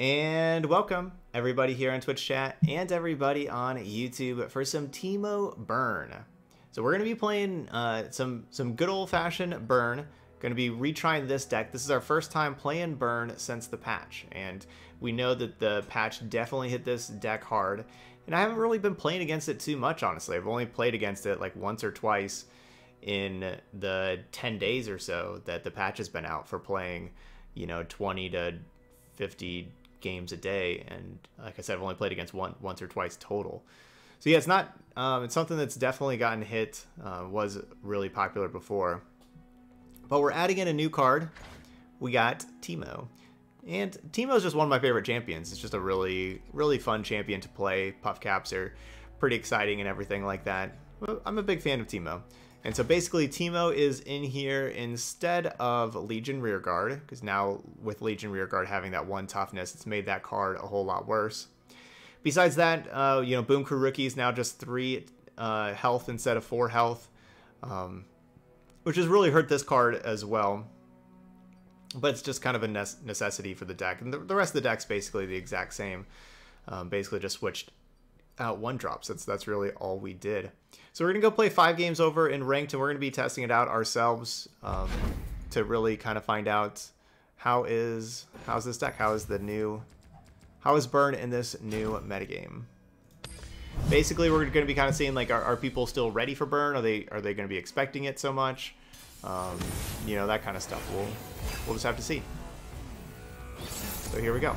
And welcome everybody here on Twitch chat and everybody on YouTube for some Teemo Burn. So we're going to be playing uh, some some good old-fashioned Burn. Going to be retrying this deck. This is our first time playing Burn since the patch, and we know that the patch definitely hit this deck hard. And I haven't really been playing against it too much, honestly. I've only played against it like once or twice in the 10 days or so that the patch has been out for playing, you know, 20 to 50 games a day. And like I said, I've only played against one once or twice total. So yeah, it's not. Um, it's something that's definitely gotten hit. Uh, was really popular before, but we're adding in a new card. We got Teemo, and Teemo is just one of my favorite champions. It's just a really, really fun champion to play. Puff caps are pretty exciting and everything like that. I'm a big fan of Teemo. And so basically Teemo is in here instead of Legion Rearguard, because now with Legion Rearguard having that one toughness, it's made that card a whole lot worse. Besides that, uh, you know, Boom Crew Rookie is now just three uh, health instead of four health, um, which has really hurt this card as well. But it's just kind of a necessity for the deck. And the, the, rest of the deck's basically the exact same. Um, basically just switched out one drops. That's, that's really all we did. So we're going to go play five games over in ranked, and we're going to be testing it out ourselves um, to really kind of find out how is how's this deck? How is the new how is Burn in this new metagame? Basically, we're going to be kind of seeing like, are, are people still ready for Burn? Are they are they going to be expecting it so much? Um, you know, that kind of stuff. We'll we'll just have to see. So here we go.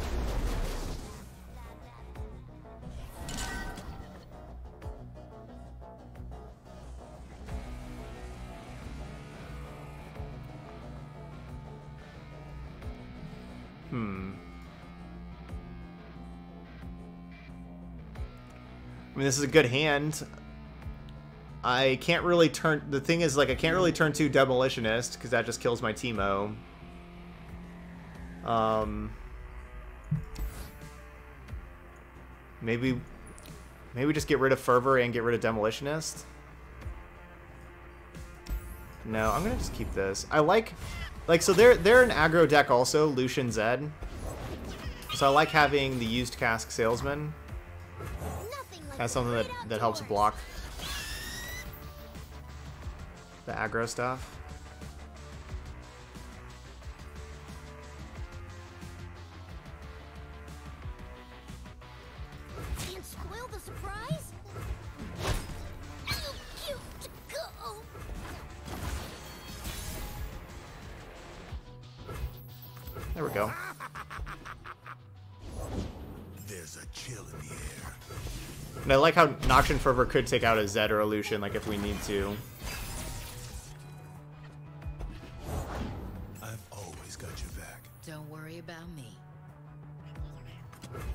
Mean, this is a good hand. I can't really turn... The thing is, like, I can't really turn to Demolitionist, because that just kills my Teemo. Um... Maybe... Maybe just get rid of Fervor and get rid of Demolitionist? No, I'm gonna just keep this. I like... Like, so they're, they're an aggro deck also, Lucian Zed. So I like having the used cask salesman. That's something that, that helps block the aggro stuff. Like how Noxian Fervor could take out a Zed or a Lucian, like if we need to. I've always got your back. Don't worry about me.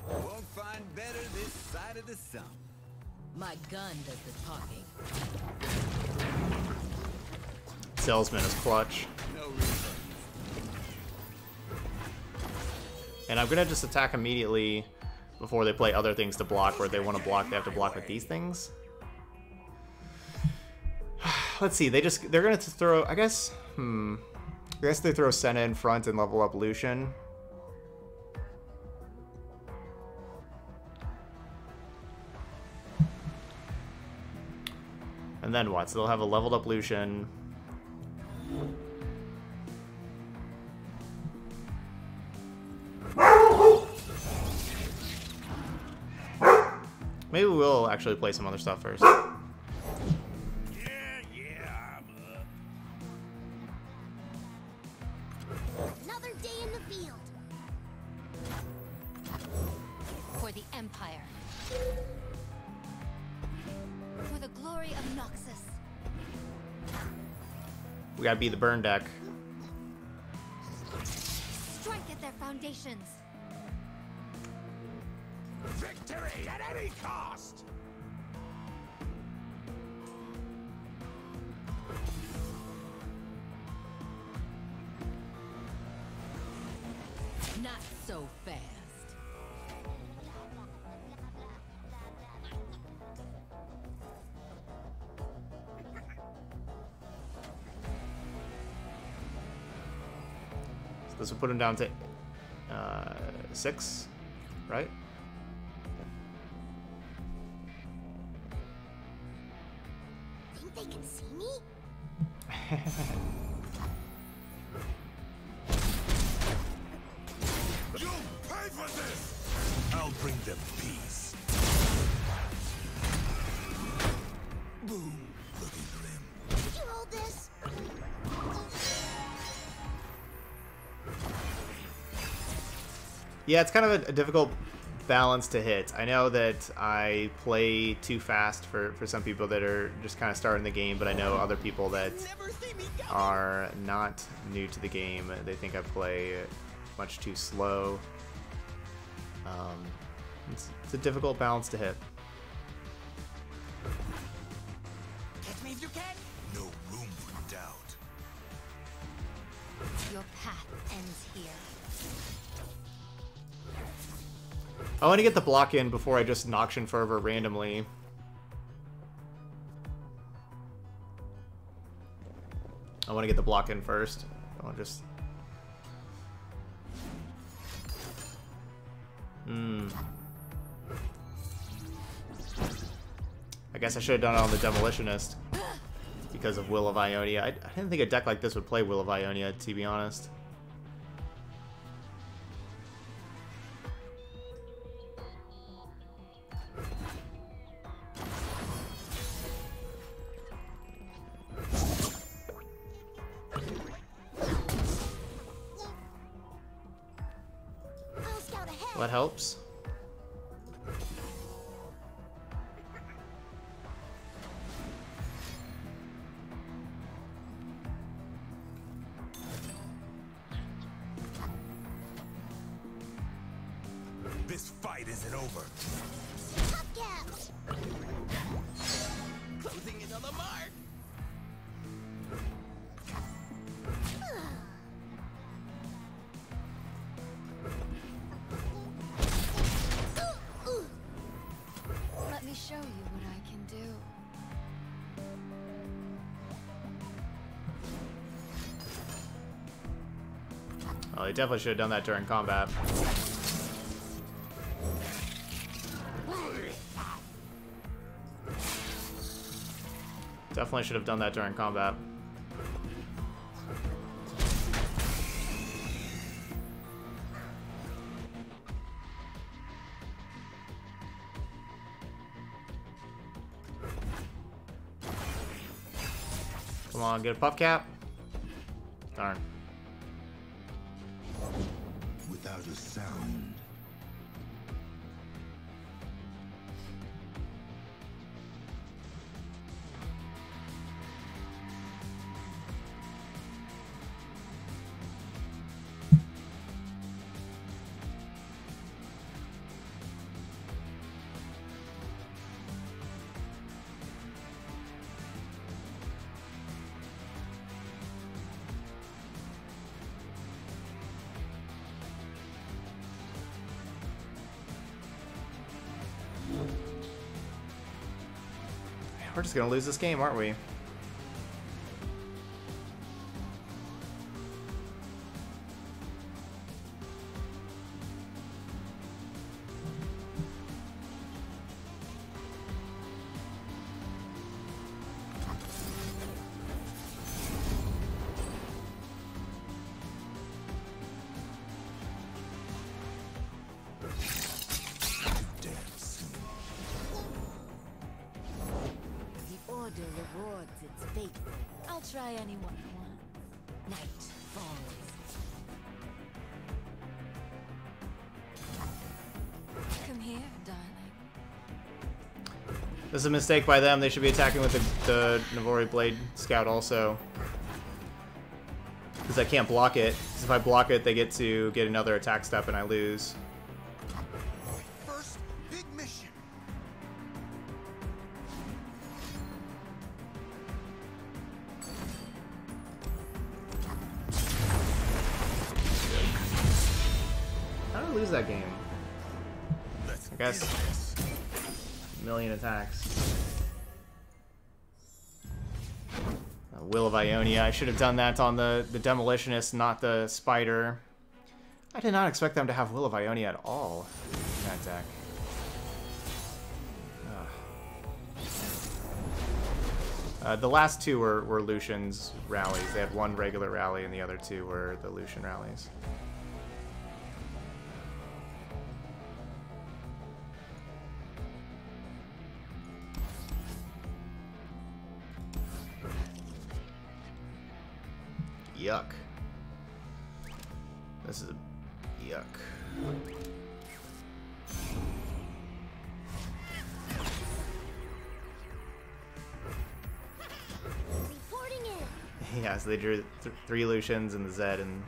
Won't find better this side of the sun. My gun does the talking. Salesman is clutch. No And I'm gonna just attack immediately before they play other things to block, where they want to block, they have to block with these things. Let's see, they just, they're gonna throw, I guess, hmm. I guess they throw Senna in front and level up Lucian. And then what? So they'll have a leveled up Lucian. Maybe we'll actually play some other stuff first. Yeah, yeah, Another day in the field. For the Empire. For the glory of Noxus. We gotta be the burn deck. So fast. So this will put him down to uh, six. right? Yeah, it's kind of a, a difficult balance to hit. I know that I play too fast for, for some people that are just kind of starting the game, but I know other people that are not new to the game. They think I play much too slow. Um, it's, it's a difficult balance to hit. I want to get the block in before I just Noxian Fervor randomly. I want to get the block in first. I want to just... Hmm. I guess I should have done it on the Demolitionist. Because of Will of Ionia. I, I didn't think a deck like this would play Will of Ionia, to be honest. Definitely should have done that during combat. Definitely should have done that during combat. Come on, get a puff cap. Darn. Without a sound. We're just gonna lose this game, aren't we? This is a mistake by them. They should be attacking with the, the Navori Blade Scout also. Because I can't block it. 'Cause if I block it, they get to get another attack step and I lose. First, big mission. How did I lose that game? I guess-. Million attacks. Uh, Will of Ionia. I should have done that on the, the Demolitionist, not the Spider. I did not expect them to have Will of Ionia at all. chat deck. Uh, the last two were, were Lucian's rallies. They had one regular rally, and the other two were the Lucian rallies. Yuck. This is a yuck. Reporting in. Yeah, so they drew th three Lucians and the Zed and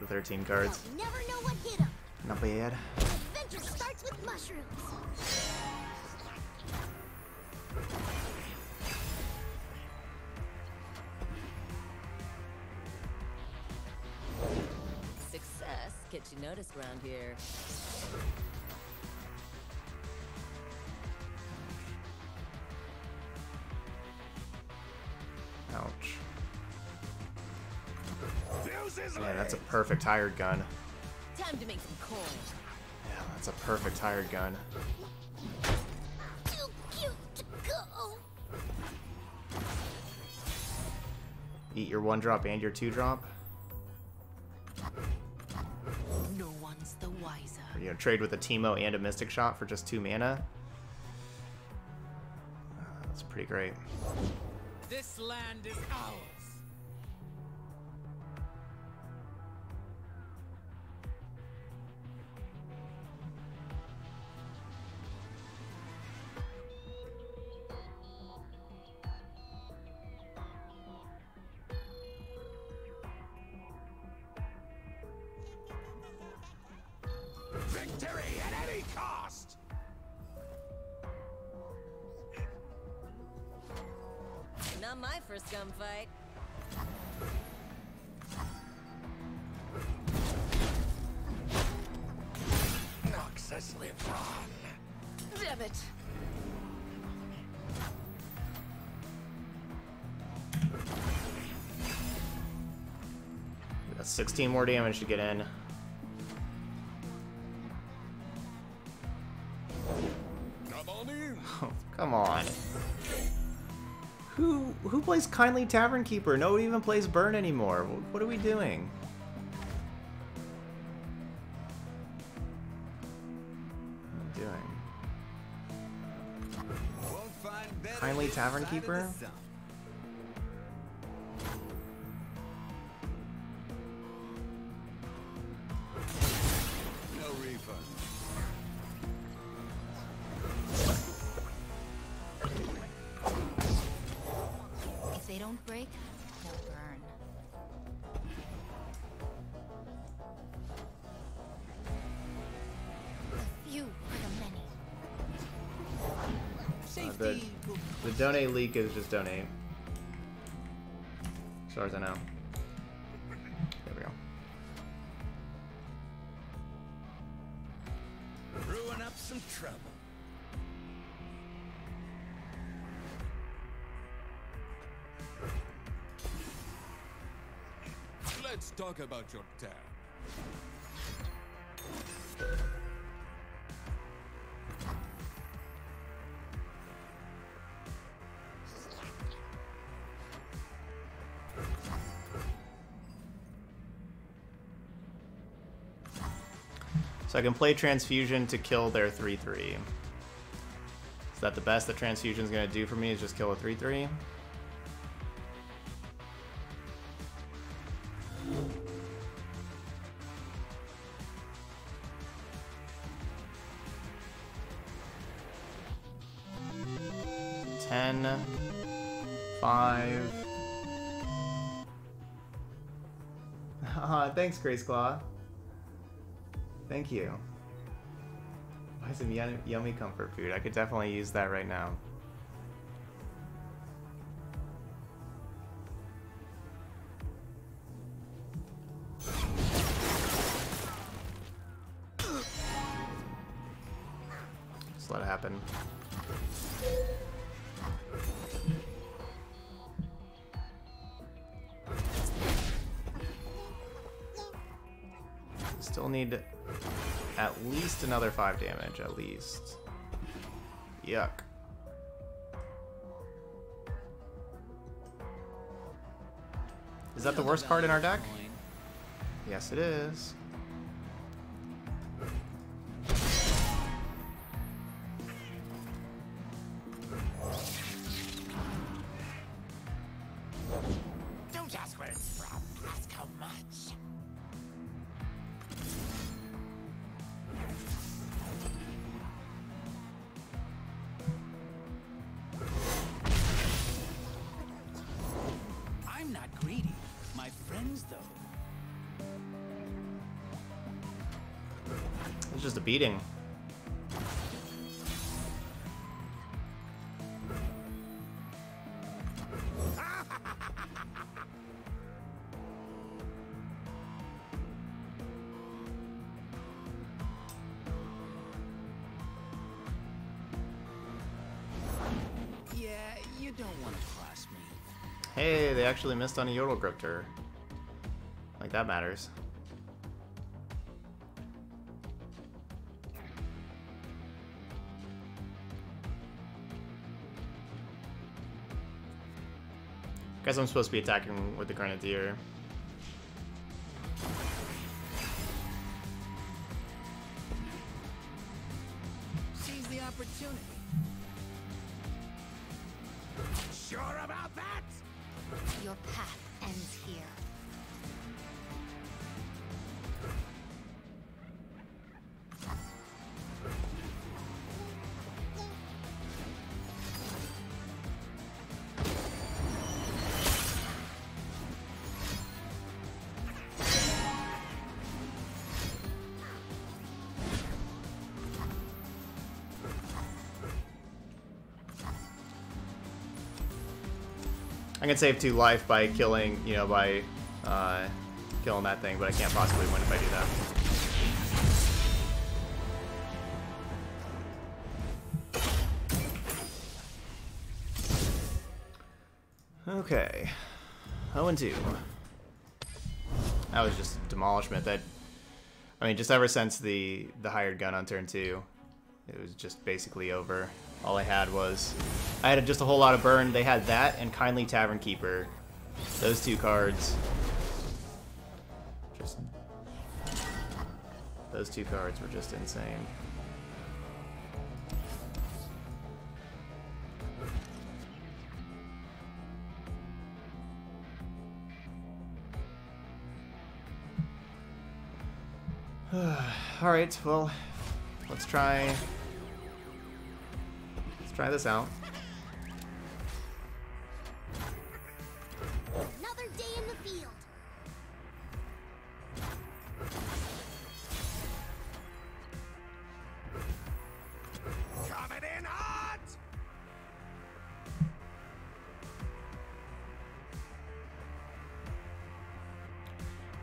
the 13 cards. Never know what hit 'em. Not bad. Adventure starts with mushrooms. Success you noticed around here. Ouch. Yeah, that's a perfect hired gun. Time to make some coin. Yeah, that's a perfect hired gun. Too cute to go. Eat your one drop and your two drop. Trade with a Teemo and a Mystic Shot for just two mana. Uh, that's pretty great. This land is ours. 16 more damage to get in. Come on in. Oh, come on. Who who plays Kindly Tavern Keeper? Nobody even plays Burn anymore. What are we doing? What are we doing? Won't find better Kindly Tavern side of the Keeper? The leak is just donate. As far as I know. There we go. Brewing up some trouble. Let's talk about your dad. I can play Transfusion to kill their 3-3. Is that the best that Transfusion's gonna do for me is just kill a 3-3? Ten, five. Ah, thanks, Grace Claw. Thank you. Buy some yum- yummy comfort food. I could definitely use that right now. Just let it happen. Still need at least another 5 damage, at least. Yuck. Is that the worst card in our deck? Yes, it is. Beating. Yeah, you don't want to cross me. Hey, they actually missed on a Yordle Grifter. Like, that matters. Guess I'm supposed to be attacking with the Grenadier. Can save two life by killing, you know, by uh, killing that thing, but I can't possibly win if I do that. Okay. 0 and 2. That was just demolishment. That I mean, just ever since the the hired gun on turn two, it was just basically over. All I had was I had just a whole lot of burn. They had that and kindly Tavern Keeper. Those two cards. Just those two cards were just insane. All right, well, let's try. Let's try this out. Another day in the field. Coming in hot!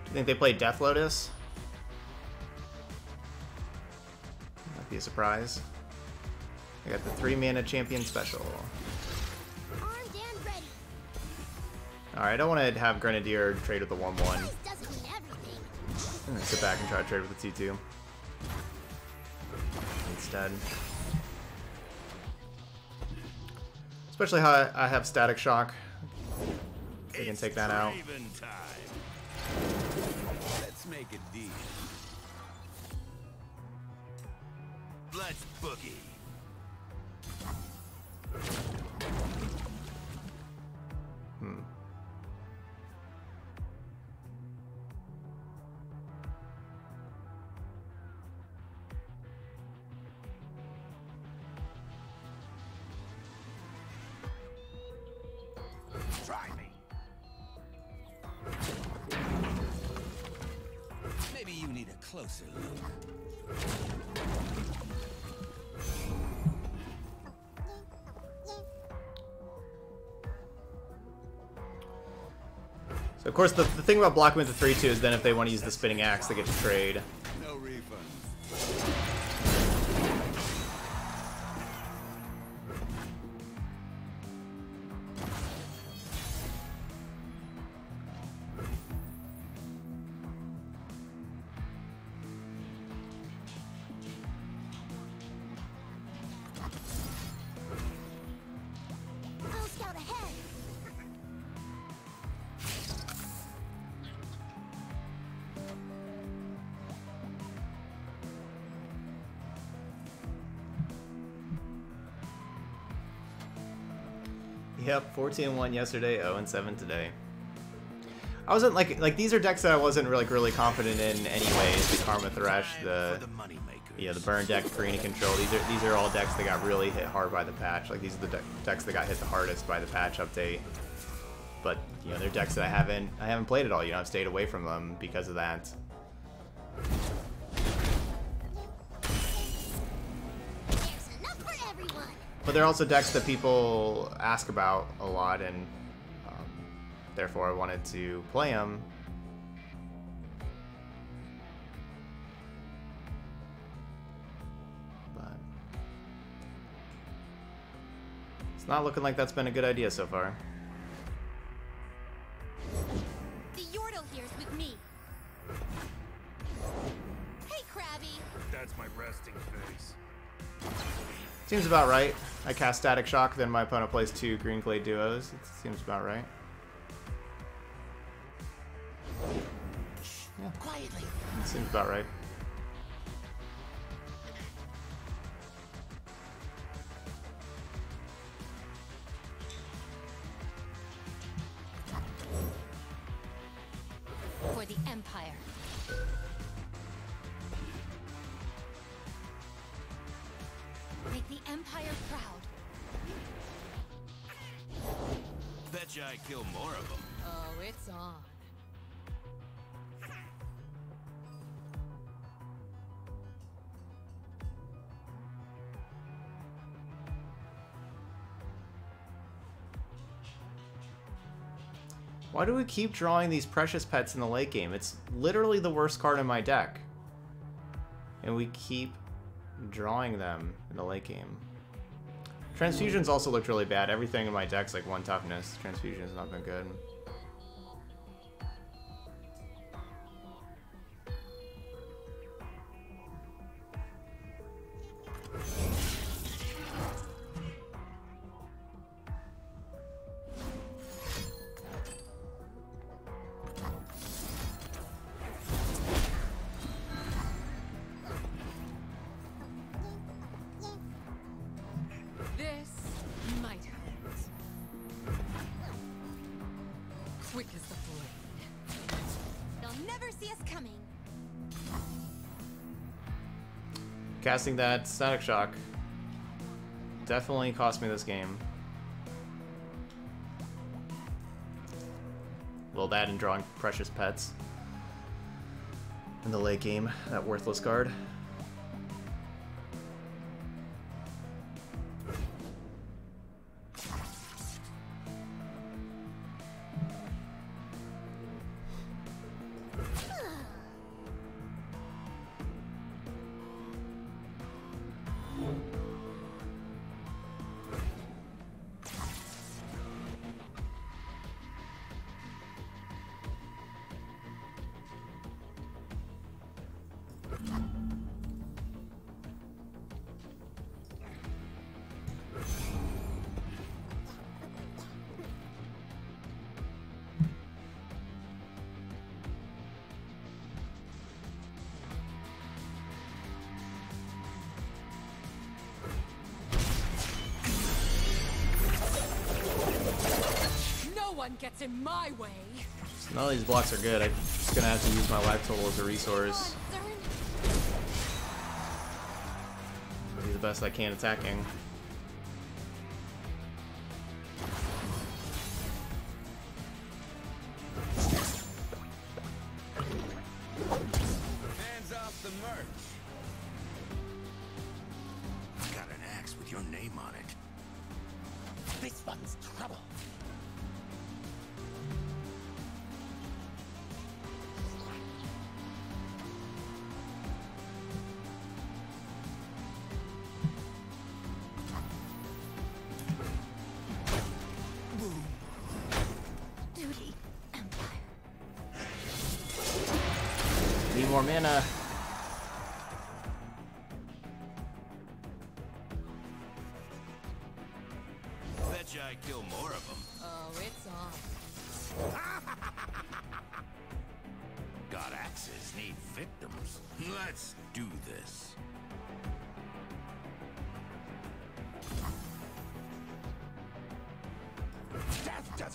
Do you think they play Death Lotus? That'd be a surprise. I got the three mana champion special. Armed and ready. Alright, I don't want to have Grenadier trade with the 1 1. Size doesn't mean everything. I'm gonna sit back and try to trade with the 2 2. Instead. Especially how I- I have Statikk Shock. We can take that out. Let's make a deal. Let's boogie. Hmm. Maybe you of course, the, the thing about blocking with the 3 2 is then if they want to use the spinning axe, they get to trade. 14 1 yesterday, 0 and 7 today. I wasn't like like these are decks that I wasn't really like, really confident in anyways. The Karma Thresh, the, the yeah, the Burn deck, Karina Control. These are these are all decks that got really hit hard by the patch. Like these are the de decks that got hit the hardest by the patch update. But you know, they're decks that I haven't I haven't played at all. You know, I've stayed away from them because of that. But they're also decks that people ask about a lot, and um, therefore I wanted to play them. But it's not looking like that's been a good idea so far. Seems about right. I cast Statikk Shock, then my opponent plays two Greenglade duos. It seems about right. Quietly. Seems about right. For the Empire. Make the Empire proud. Betcha I kill more of them. Oh, it's on. Why do we keep drawing these precious pets in the late game? It's literally the worst card in my deck. And we keep drawing them in the late game. Transfusions also looked really bad. Everything in my deck's like one toughness. Transfusion has not been good. That Statikk Shock definitely cost me this game. Well, that and drawing precious pets in the late game, that worthless card. One gets in my way. None of these blocks are good. I'm just gonna have to use my life total as a resource. Do the best I can attacking.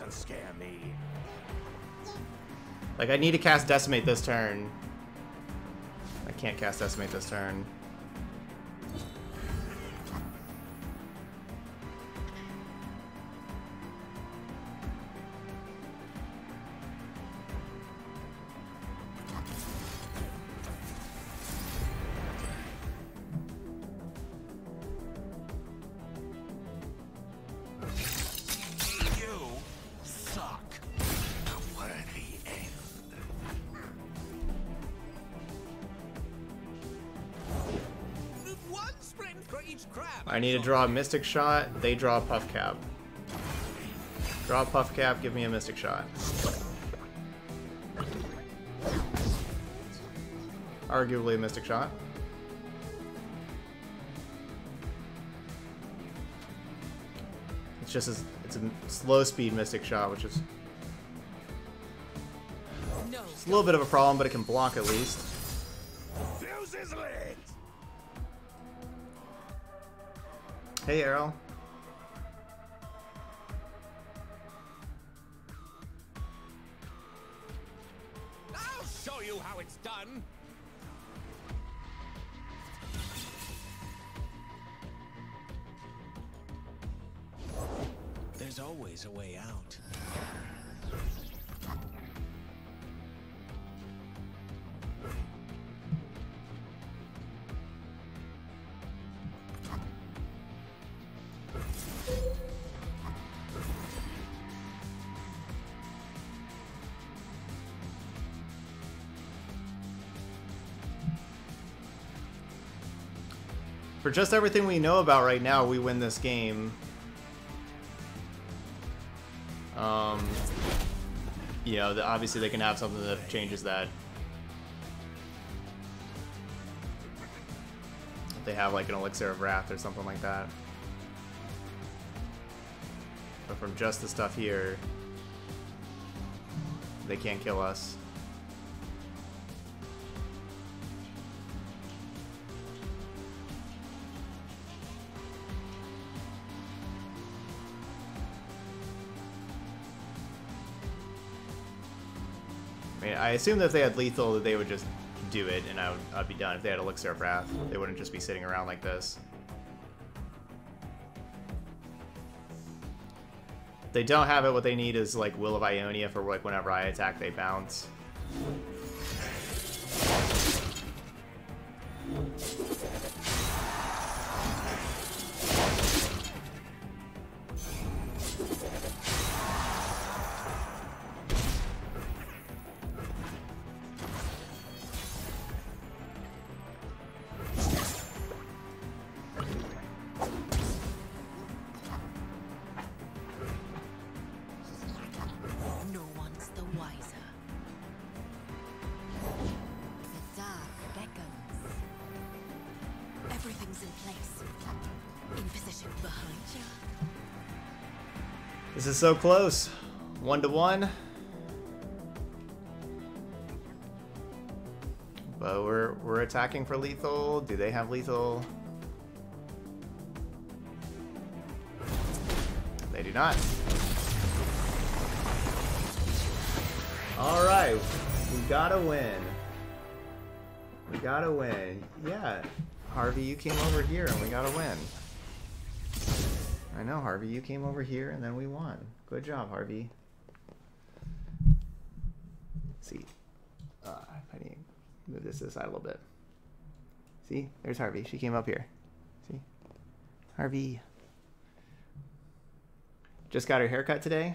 Doesn't scare me. Like, I need to cast Decimate this turn. I can't cast Decimate this turn. Need to draw a Mystic Shot. They draw a Puff Cap. Draw a Puff Cap, give me a Mystic Shot. Arguably a Mystic Shot. It's just a, it's a slow speed Mystic Shot, which is it's a little bit of a problem, but it can block at least. Hey, Errol. I'll show you how it's done. There's always a way out. For just everything we know about right now, we win this game. Um, you know, obviously they can have something that changes that. If they have like an elixir of wrath or something like that. But from just the stuff here, they can't kill us. Assume that if they had lethal, that they would just do it, and I would, I'd be done. If they had Elixir of Wrath, they wouldn't just be sitting around like this. They don't have it. What they need is like Will of Ionia for like whenever I attack, they bounce. This is so close. One to one. But we're we're attacking for lethal. Do they have lethal? They do not. All right, we gotta win. We gotta win. Yeah, Harvey, you came over here and we gotta win. I know, Harvey. You came over here and then we won. Good job, Harvey. Let's see, uh, I need to move this to the side a little bit. See, there's Harvey. She came up here. See, Harvey. Just got her haircut today.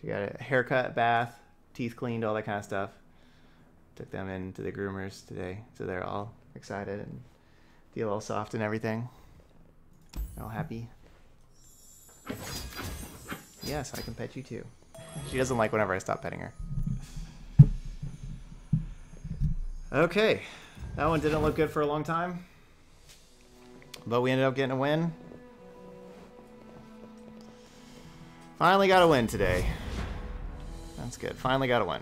She got a haircut, bath, teeth cleaned, all that kind of stuff. Took them into the groomers today, so they're all excited and feel all soft and everything. All happy. Yes, I can pet you too. She doesn't like whenever I stop petting her. Okay, that one didn't look good for a long time, but we ended up getting a win. Finally got a win today. That's good. Finally got a win.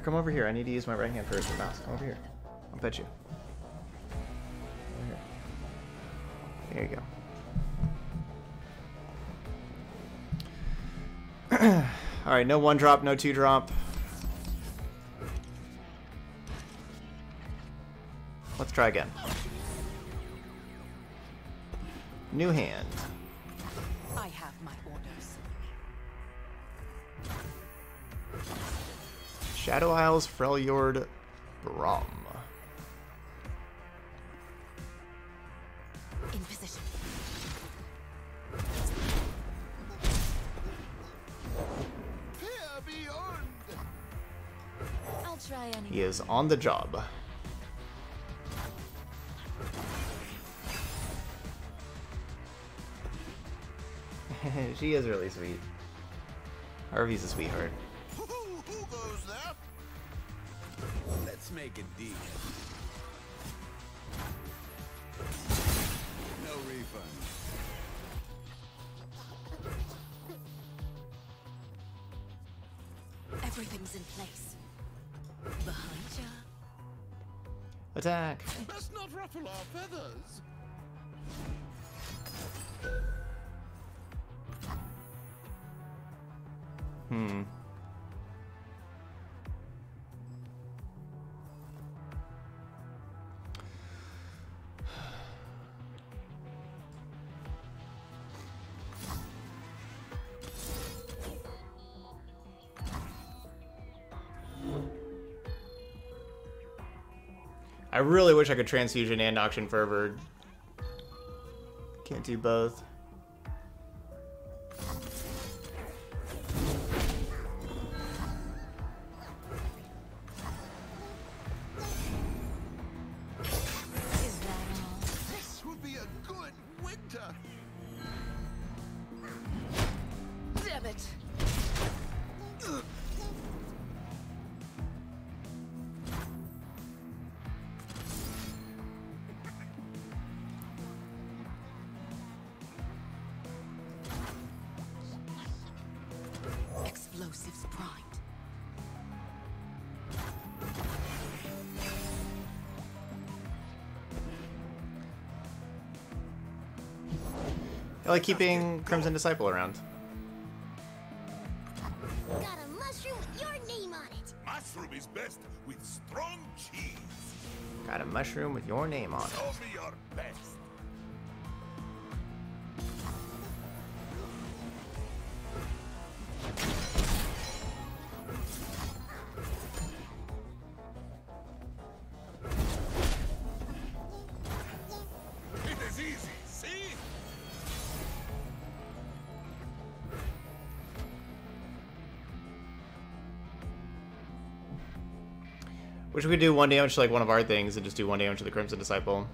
Here come over here. I need to use my right hand for mouse. Come over here. I'll bet you. Over here. There you go. Alright, no one drop, no two drop. Let's try again. New hand. Shadow Isles, Freljord, Braum. In position. Beyond. I'll try any. He is on the job. she is really sweet. Harvey's a sweetheart. Let's make a deal. No refund. Everything's in place. Behind ya. Attack! Let's not ruffle our feathers. I really wish I could transfusion and Noxian Fervor. Can't do both. I like keeping Crimson Disciple around. Got a mushroom with your name on it. Mushroom is best with strong cheese. Got a mushroom with your name on it. Wish we could do one damage to like one of our things and just do one damage to the Crimson Disciple.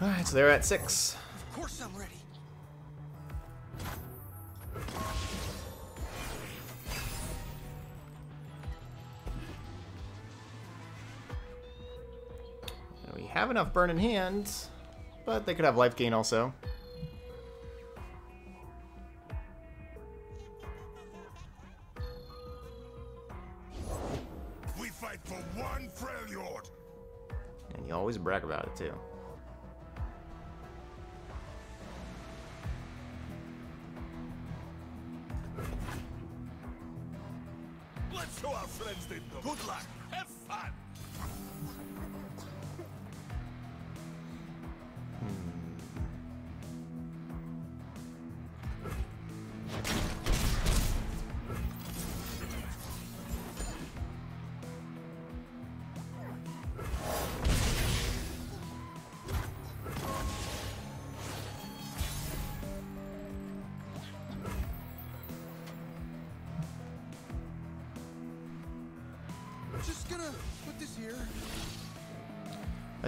Alright, so they're at six. Of course I'm ready. And we have enough burn in hand, but they could have life gain also. We fight for one Freljord. And you always brag about it too.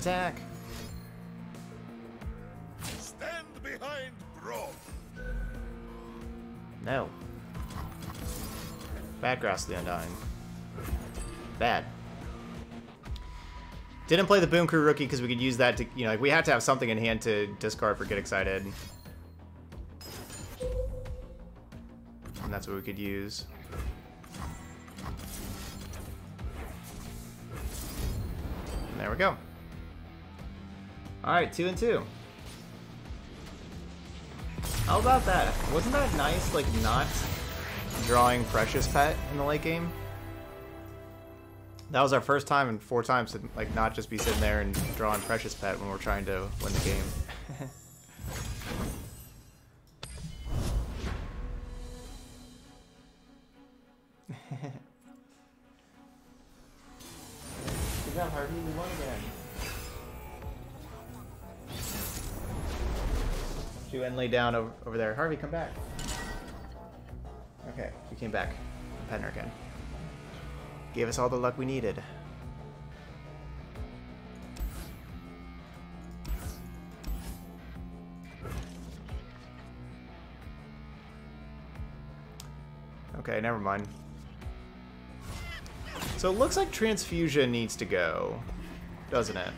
Attack! Stand behind. No. Bad Grasp the Undying. Bad. Didn't play the Boom Crew rookie because we could use that to, you know, like we had to have something in hand to discard for Get Excited. And that's what we could use. And there we go. Alright, two and two. How about that? Wasn't that nice, like, not drawing Precious Pet in the late game? That was our first time in four times to, like, not just be sitting there and drawing Precious Pet when we're trying to win the game. Good job, Harvey. Went and lay down over, over there. Harvey, come back. Okay, she came back. Again. Gave us all the luck we needed. Okay, never mind. So it looks like transfusion needs to go, doesn't it?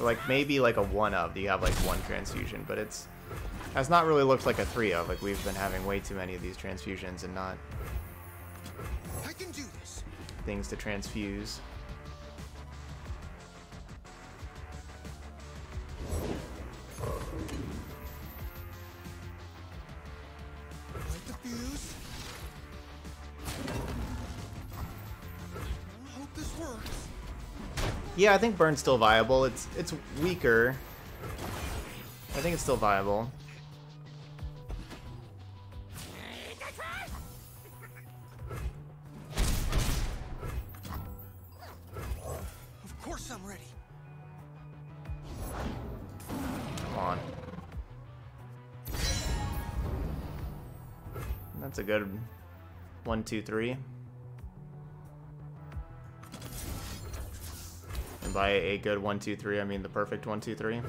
Or, like maybe like a one of you have like one transfusion, but it's has not really looked like a three of. Like we've been having way too many of these transfusions and not I can do this. things to transfuse. Yeah, I think Burn's still viable. It's it's weaker. I think it's still viable. Of course I'm ready. Come on. That's a good one, two, three. And by a good one, two, three, I mean the perfect one, two, three.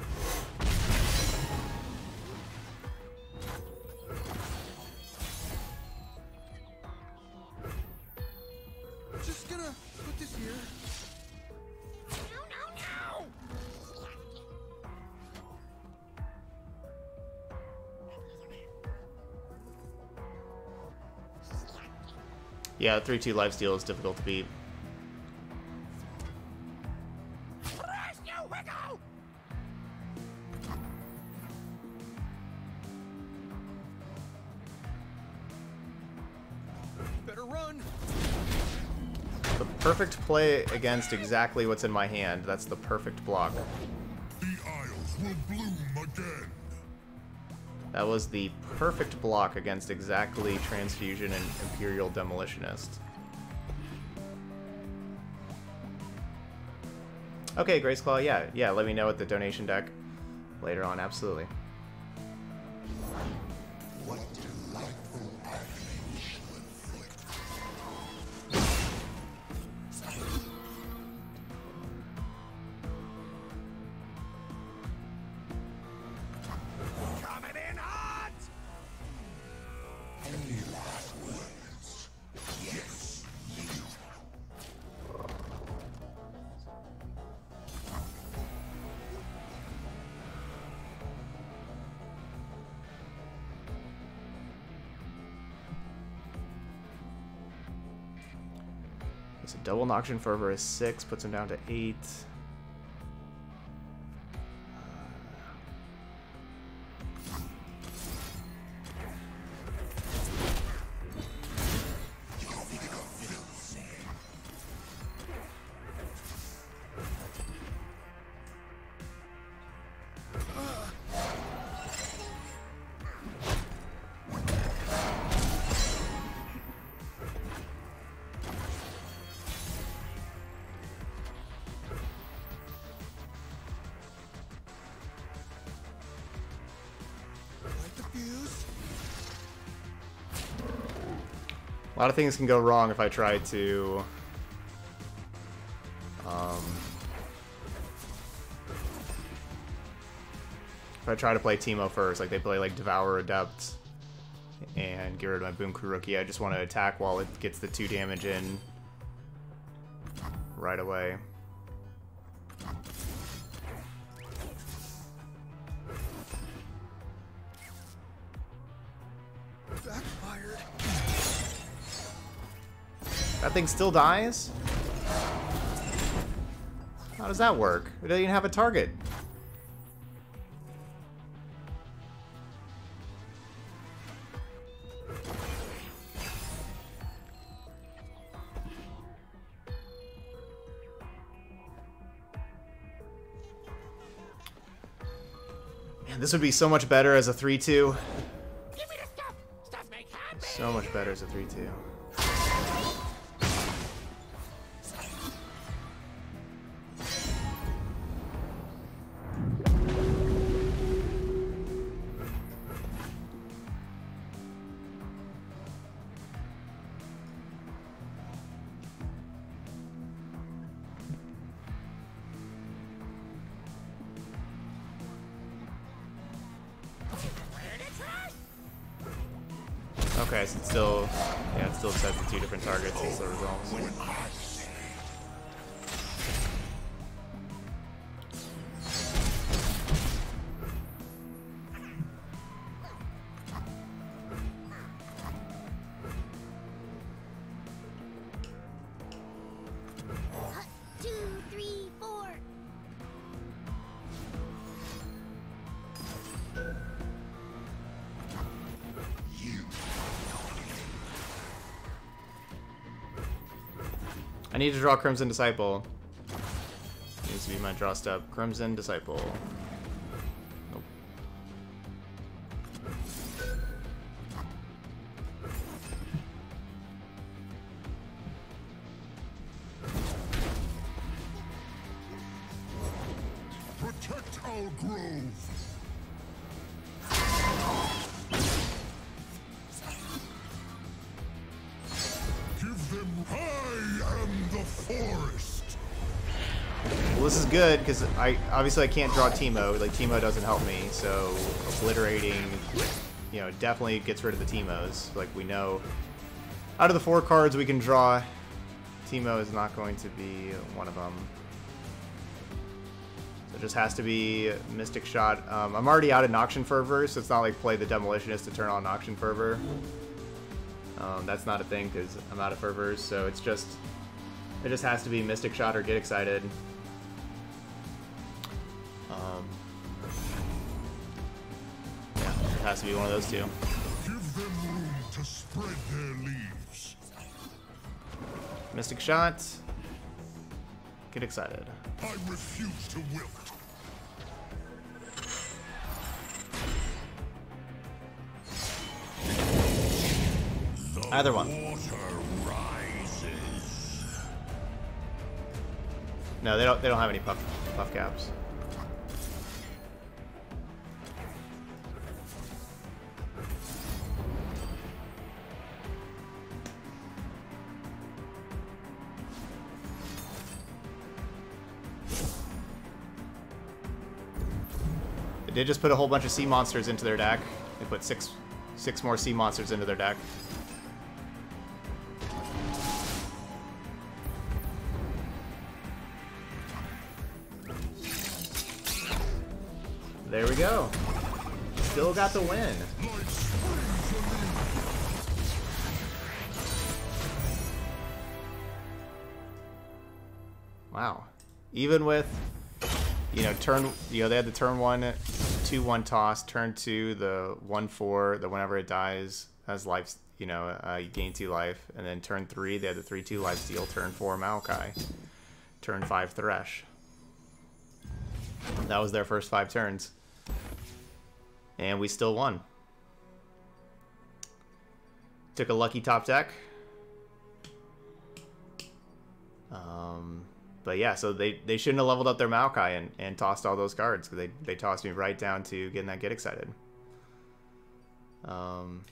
Just gonna put this here. Yeah, 3-2 lifesteal is difficult to beat. Perfect play against exactly what's in my hand. That's the perfect block. The Isles will bloom again. That was the perfect block against exactly Transfusion and Imperial Demolitionist. Okay, Grace Claw, yeah, yeah, let me know at the donation deck later on, absolutely. It's a Fervor is 6, puts him down to 8. Lot of things can go wrong if I try to... Um, if I try to play Teemo first, like they play like Devour Adept and get rid of my Boom Rookie, I just want to attack while it gets the 2 damage in right away. That thing still dies? How does that work? It doesn't even have a target. Man, this would be so much better as a 3-2. So much better as a 3-2. As the results. Need to draw Crimson Disciple. Needs to be my draw step. Crimson Disciple. Good because I obviously I can't draw Teemo. Like Teemo doesn't help me, so obliterating, you know, definitely gets rid of the Teemos. Like we know, out of the four cards we can draw, Teemo is not going to be one of them. So it just has to be Mystic Shot. Um, I'm already out of Noxian Fervor, so it's not like play the Demolitionist to turn on Noxian Fervor. Um, that's not a thing because I'm out of Fervors, so it's just it just has to be Mystic Shot or Get Excited. Has to be one of those two. Give them room to spread their leaves. Mystic Shot. Get excited. I refuse to wilt. Either one. No, they don't. They don't have any puff puff caps. They did just put a whole bunch of sea monsters into their deck. They put six six more sea monsters into their deck. There we go. Still got the win. Wow. Even with, you know, turn, you know, they had the turn one, two one toss, turn two, the one four, the whenever it dies has life, you know, uh, you gain two life, and then turn three, they had the three two life steal, turn four Maokai, turn five Thresh. That was their first five turns. And we still won. Took a lucky top deck. Um, but yeah, so they, they shouldn't have leveled up their Maokai and, and tossed all those cards because they, they tossed me right down to getting that Get Excited. Um,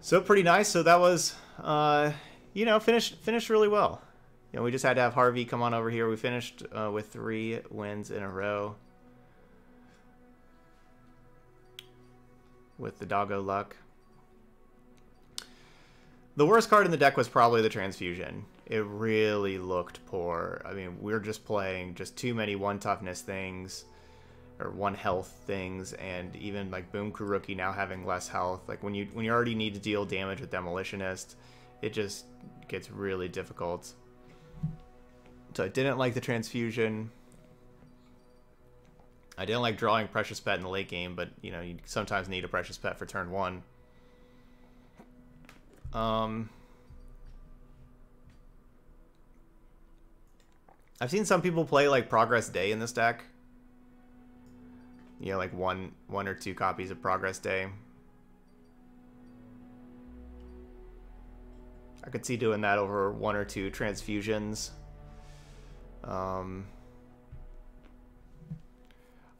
so pretty nice. So that was, uh, you know, finished finished really well. You know, we just had to have Harvey come on over here. We finished uh, with three wins in a row with the doggo luck. The worst card in the deck was probably the Transfusion. It really looked poor. I mean, we are just playing just too many one toughness things or one health things and even like Boom Rookie now having less health. Like when you when you already need to deal damage with Demolitionist, it just gets really difficult. So I didn't like the transfusion. I didn't like drawing Precious Pet in the late game, but you know, you sometimes need a Precious Pet for turn one. Um, I've seen some people play like Progress Day in this deck. Yeah, like one one or two copies of Progress Day. I could see doing that over one or two transfusions. Um,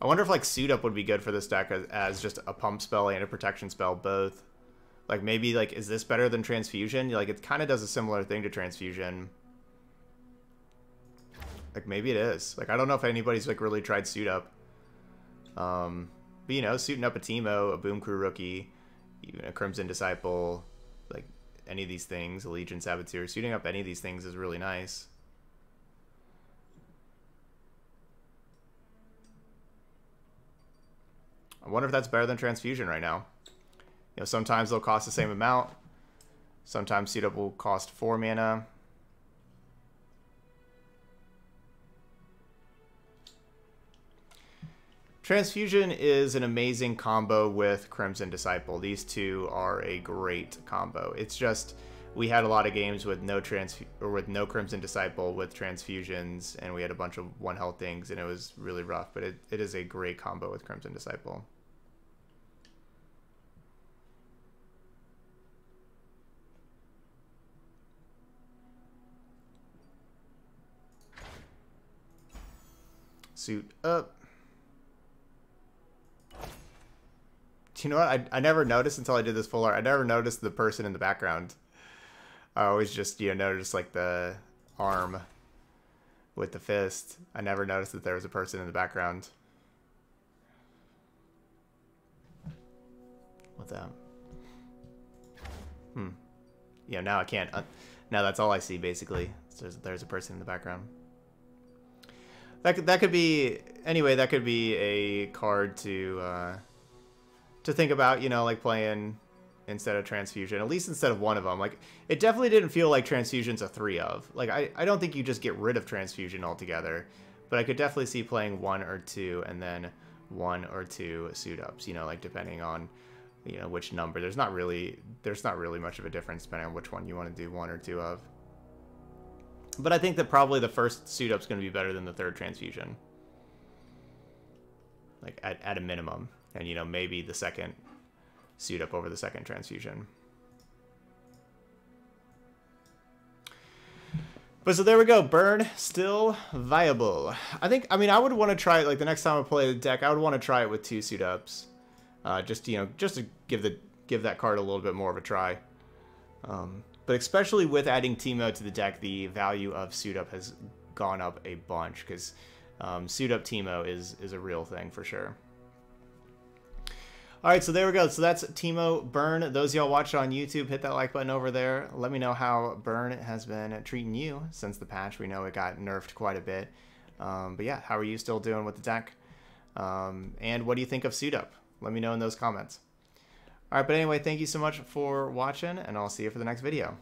I wonder if like suit up would be good for this deck as, as just a pump spell and a protection spell both. Like maybe like is this better than transfusion? Like it kind of does a similar thing to transfusion. Like maybe it is. Like I don't know if anybody's like really tried suit up. Um, but you know, suiting up a Teemo, a Boom Crew rookie, even a Crimson Disciple, like any of these things, a Legion Saboteur, suiting up any of these things is really nice. I wonder if that's better than transfusion right now. Know, sometimes they'll cost the same amount. Sometimes up will cost four mana. Transfusion is an amazing combo with Crimson Disciple. These two are a great combo. It's just we had a lot of games with no trans or with no Crimson Disciple with transfusions, and we had a bunch of one health things, and it was really rough. But it, it is a great combo with Crimson Disciple. Suit up. Do you know what? I, I never noticed until I did this full art. I never noticed the person in the background. I always just, you know, noticed like the arm with the fist. I never noticed that there was a person in the background. With that. Hmm. Yeah, now I can't. Uh, now that's all I see, basically. So there's, there's a person in the background. That could, that could be... Anyway, that could be a card to... Uh, to think about, you know, like playing instead of transfusion, at least instead of one of them. Like, it definitely didn't feel like transfusion's a three of. Like, I, I don't think you just get rid of transfusion altogether, but I could definitely see playing one or two and then one or two suit ups, you know, like depending on, you know, which number. There's not really, there's not really much of a difference depending on which one you want to do one or two of. But I think that probably the first suit up's going to be better than the third transfusion. Like, at, at a minimum and you know maybe the second suit up over the second transfusion. But so there we go. Burn still viable. I think. I mean, I would want to try it. Like the next time I play the deck, I would want to try it with two suit ups, uh, just you know, just to give the give that card a little bit more of a try. Um, but especially with adding Teemo to the deck, the value of suit up has gone up a bunch because um, suit up Teemo is is a real thing for sure. All right, so there we go. So that's Teemo Burn. Those y'all watch on YouTube, hit that like button over there. Let me know how Burn has been treating you since the patch. We know it got nerfed quite a bit. Um, but yeah, how are you still doing with the deck? Um, and what do you think of Suit Up? Let me know in those comments. All right, but anyway, thank you so much for watching, and I'll see you for the next video.